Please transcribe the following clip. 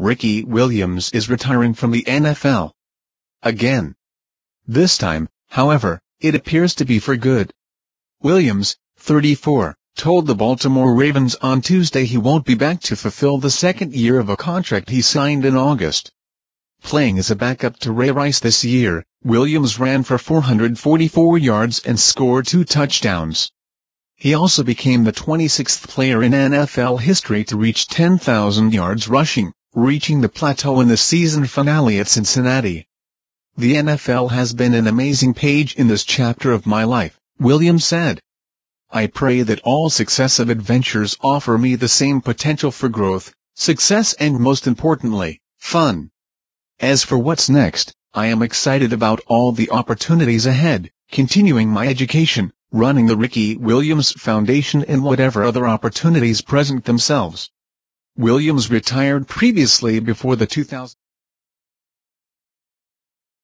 Ricky Williams is retiring from the NFL. Again. This time, however, it appears to be for good. Williams, 34, told the Baltimore Ravens on Tuesday he won't be back to fulfill the second year of a contract he signed in August. Playing as a backup to Ray Rice this year, Williams ran for 444 yards and scored two touchdowns. He also became the 26th player in NFL history to reach 10,000 yards rushing, reaching the plateau in the season finale at Cincinnati. The NFL has been an amazing page in this chapter of my life, Williams said. I pray that all successive adventures offer me the same potential for growth, success and most importantly, fun. As for what's next, I am excited about all the opportunities ahead, continuing my education, running the Ricky Williams Foundation and whatever other opportunities present themselves. Williams retired previously before the 2000